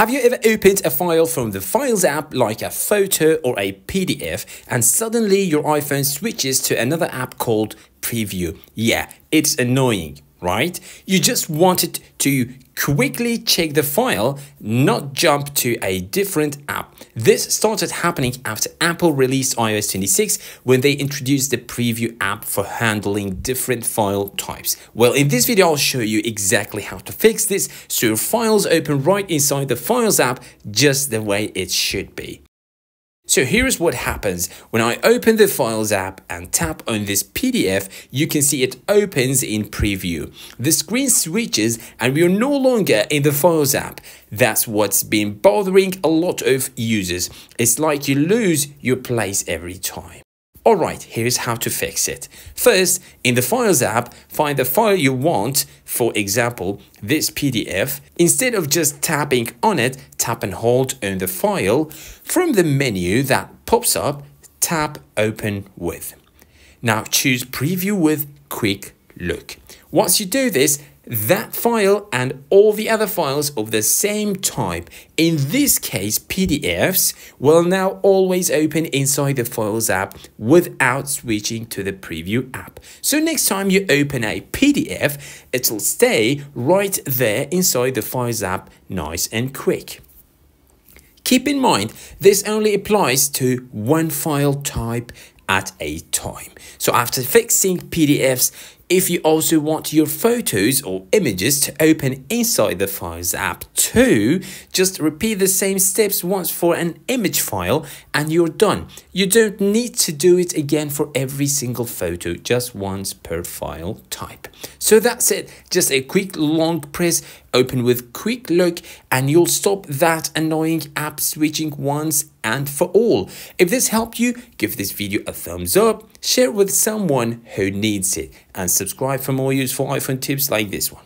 Have you ever opened a file from the Files app like a photo or a PDF and suddenly your iPhone switches to another app called Preview? Yeah, it's annoying right? You just wanted to quickly check the file, not jump to a different app. This started happening after Apple released iOS 26 when they introduced the preview app for handling different file types. Well, in this video, I'll show you exactly how to fix this so your files open right inside the Files app just the way it should be. So here's what happens. When I open the Files app and tap on this PDF, you can see it opens in preview. The screen switches and we are no longer in the Files app. That's what's been bothering a lot of users. It's like you lose your place every time. Alright, here's how to fix it. First, in the Files app, find the file you want, for example, this PDF. Instead of just tapping on it, tap and hold on the file. From the menu that pops up, tap Open With. Now choose Preview with Quick Look. Once you do this, that file and all the other files of the same type, in this case PDFs, will now always open inside the Files app without switching to the Preview app. So next time you open a PDF, it'll stay right there inside the Files app nice and quick. Keep in mind, this only applies to one file type at a time. So after fixing PDFs, if you also want your photos or images to open inside the Files app too, just repeat the same steps once for an image file and you're done. You don't need to do it again for every single photo, just once per file type. So that's it, just a quick long press, open with quick look and you'll stop that annoying app switching once and for all. If this helped you, give this video a thumbs up, share it with someone who needs it, and subscribe for more useful iPhone tips like this one.